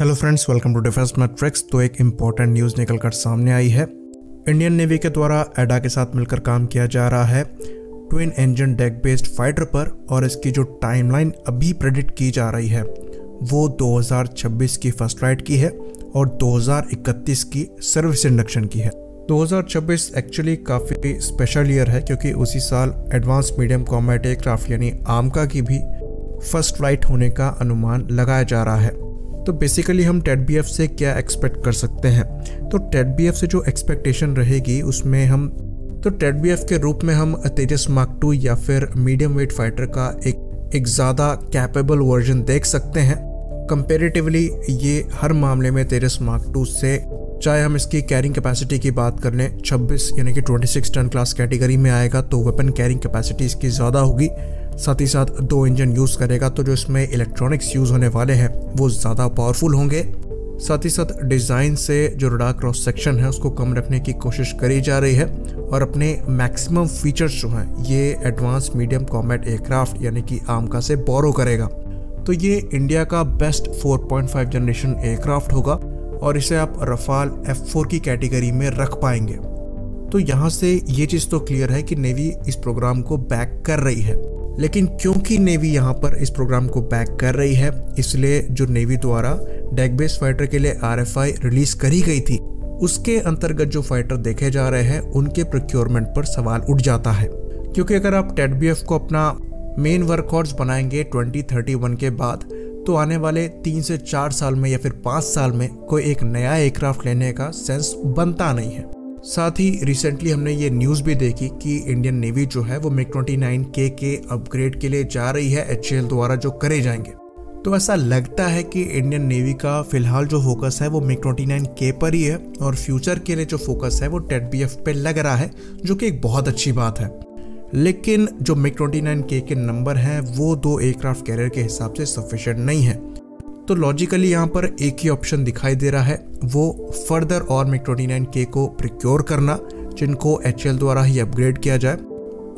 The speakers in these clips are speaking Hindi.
Hello friends welcome to defence matrix तो एक इंपॉर्टेंट न्यूज़ निकल कर सामने आई है। इंडियन नेवी के द्वारा एडा के साथ मिलकर काम किया जा रहा है। Twin engine deck based fighter पर और इसकी जो टाइमलाइन अभी प्रेडिक्ट की जा रही है, वो 2026 की फ़र्स्ट राइड की है और 2031 की सर्विस इंडक्शन की है। 2026 एक्चुअली काफ़ी स्पेशल ईयर है क्योंकि उसी साल एडवांस मीडियम कॉम्बैट एयरक्राफ्ट यानी आमका की भी फ़र्स्ट राइट होने का अनुमान लगाया जा रहा है। तो बेसिकली हम टेट बी से क्या एक्सपेक्ट कर सकते हैं? तो टेट बी से जो एक्सपेक्टेशन रहेगी, उसमें हम तो टेट बी के रूप में हम तेजस मार्क टू या फिर मीडियम वेट फाइटर का एक एक ज़्यादा कैपेबल वर्जन देख सकते हैं। कंपेरेटिवली ये हर मामले में तेजस मार्क टू से चाहे हम इसकी कैरिंग कैपेसिटी की बात कर लें 26 यानी कि 26 टन क्लास कैटेगरी में आएगा तो वेपन कैरिंग कैपेसिटी इसकी ज़्यादा होगी। साथ ही साथ दो इंजन यूज़ करेगा तो जो इसमें इलेक्ट्रॉनिक्स यूज़ होने वाले हैं, वो ज़्यादा पावरफुल होंगे। साथ ही साथ डिज़ाइन से जो रडार क्रॉस सेक्शन है, उसको कम रखने की कोशिश करी जा रही है, और अपने मैक्सिमम फीचर्स जो हैं, ये एडवांस मीडियम कॉम्बैट एयरक्राफ्ट यानी कि आमका से बोरो करेगा। तो ये इंडिया का बेस्ट 4.5 जनरेशन एयरक्राफ्ट होगा। और इसे आप रफाल F4 की कैटेगरी में रख पाएँगे। तो यहाँ से ये चीज़ तो क्लियर है कि नेवी इस प्रोग्राम को बैक कर रही है। लेकिन क्योंकि नेवी यहाँ पर इस प्रोग्राम को बैक कर रही है, इसलिए जो नेवी द्वारा डेकबेस फाइटर के लिए RFI रिलीज़ करी गई थी, उसके अंतर्गत जो फाइटर देखे जा रहे हैं, उनके प्रोक्योरमेंट पर सवाल उठ जाता है। क्योंकि अगर आप टेट को अपना मेन वर्कहॉर्स बनाएँगे 2031 के बाद तो आने वाले तीन से चार साल में या फिर पाँच साल में कोई एक नया एयरक्राफ्ट लेने का सेंस बनता नहीं है। साथ ही रिसेंटली हमने ये न्यूज़ भी देखी कि इंडियन नेवी जो है वो मिग 29 के के अपग्रेड के लिए जा रही है एच द्वारा जो करे जाएँगे। तो ऐसा लगता है कि इंडियन नेवी का फ़िलहाल जो फोकस है वो मिग 29 के पर ही है और फ्यूचर के लिए जो फोकस है वो टेट बी एफ़ पे लग रहा है, जो कि एक बहुत अच्छी बात है। लेकिन जो मिग 29 के के नंबर हैं, वो दो एयरक्राफ्ट कैरियर के हिसाब से सफिशिएंट नहीं है। तो लॉजिकली यहाँ पर एक ही ऑप्शन दिखाई दे रहा है, वो फर्दर और ट्वेंटी नाइन के को प्रिक्योर करना, जिनको एचएल द्वारा ही अपग्रेड किया जाए।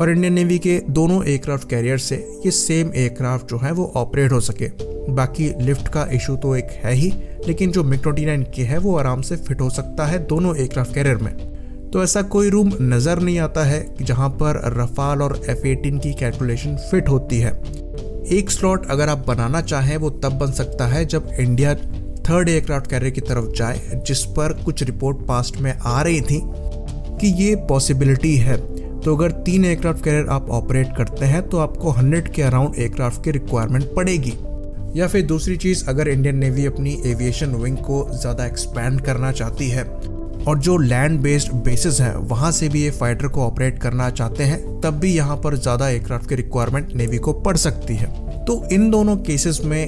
और इंडियन नेवी के दोनों एयरक्राफ्ट कैरियर से ये सेम एयरक्राफ्ट जो है, वो ऑपरेट हो सके। बाकी लिफ्ट का इशू तो एक है ही, लेकिन जो ट्वेंटी नाइन के है, वो आराम से फिट हो सकता है दोनों एयरक्राफ्ट कैरियर में। तो ऐसा कोई रूम नज़र नहीं आता है जहाँ पर रफाल और एफ़ की कैलकुलेशन फिट होती है। एक स्लॉट अगर आप बनाना चाहें, वो तब बन सकता है जब इंडिया थर्ड एयरक्राफ्ट कैरियर की तरफ़ जाए, जिस पर कुछ रिपोर्ट पास्ट में आ रही थी कि ये पॉसिबिलिटी है। तो अगर तीन एयरक्राफ्ट कैरियर आप ऑपरेट करते हैं तो आपको 100 के अराउंड एयरक्राफ्ट की रिक्वायरमेंट पड़ेगी। या फिर दूसरी चीज़, अगर इंडियन नेवी अपनी एविएशन विंग को ज़्यादा एक्सपैंड करना चाहती है और जो लैंड बेस्ड बेसिस हैं, वहाँ से भी ये फाइटर को ऑपरेट करना चाहते हैं, तब भी यहाँ पर ज़्यादा एयरक्राफ्ट की रिक्वायरमेंट नेवी को पड़ सकती है। तो इन दोनों केसेस में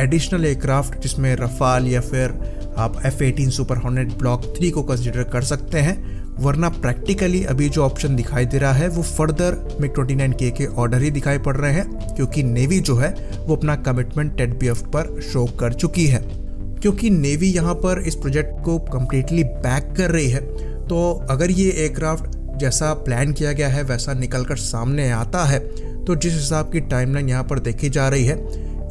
एडिशनल एयरक्राफ्ट जिसमें रफाल या फिर आप F eighteen Super Hornet block three को कंसिडर कर सकते हैं, वरना प्रैक्टिकली अभी जो ऑप्शन दिखाई दे रहा है, वो फर्दर मिग 29 के के ऑर्डर ही दिखाई पड़ रहे हैं, क्योंकि नेवी जो है, वो अपना कमिटमेंट टेट बी एफ़ पर शो कर चुकी है। क्योंकि नेवी यहाँ पर इस प्रोजेक्ट को कम्प्लीटली बैक कर रही है तो अगर ये एयरक्राफ्ट जैसा प्लान किया गया है, वैसा निकल कर सामने आता है तो जिस हिसाब की टाइमलाइन यहाँ पर देखी जा रही है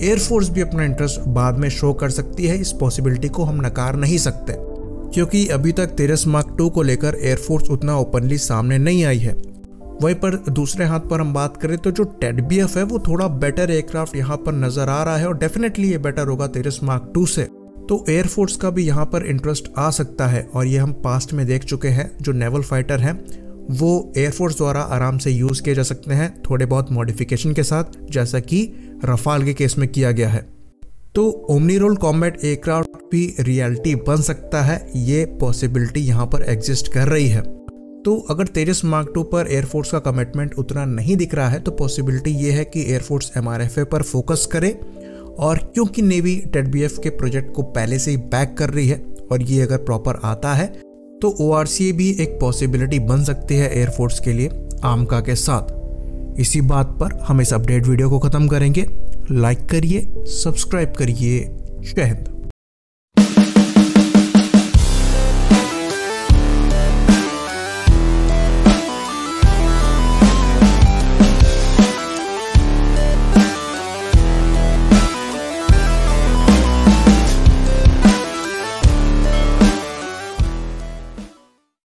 एयरफोर्स भी अपना इंटरेस्ट बाद में शो कर सकती है, इस पॉसिबिलिटी को हम नकार नहीं सकते। क्योंकि अभी तक तेरस मार्क टू को लेकर एयरफोर्स उतना ओपनली सामने नहीं आई है। वहीं पर दूसरे हाथ पर हम बात करें तो जो टेड बी है, वो थोड़ा बेटर एयरक्राफ्ट यहाँ पर नज़र आ रहा है, और डेफिनेटली ये बेटर होगा तेरस मार्क टू से। तो एयरफोर्स का भी यहाँ पर इंटरेस्ट आ सकता है और ये हम पास्ट में देख चुके हैं, जो नेवल फाइटर हैं, वो एयरफोर्स द्वारा आराम से यूज़ किए जा सकते हैं थोड़े बहुत मॉडिफिकेशन के साथ, जैसा कि रफाल के केस में किया गया है। तो ओमनी रोल कॉम्बैट एयरक्राफ्ट भी रियलिटी बन सकता है, ये पॉसिबिलिटी यहाँ पर एग्जिस्ट कर रही है। तो अगर तेजस मार्क टू पर एयरफोर्स का कमिटमेंट उतना नहीं दिख रहा है तो पॉसिबिलिटी ये है कि एयरफोर्स एमआरएफए पर फोकस करे और क्योंकि नेवी टेडबीएफ के प्रोजेक्ट को पहले से ही बैक कर रही है और ये अगर प्रॉपर आता है तो ओ भी एक पॉसिबिलिटी बन सकती है एयरफोर्स के लिए आमका के साथ। इसी बात पर हम इस अपडेट वीडियो को ख़त्म करेंगे। लाइक करिए सब्सक्राइब करिए। जय हिंद।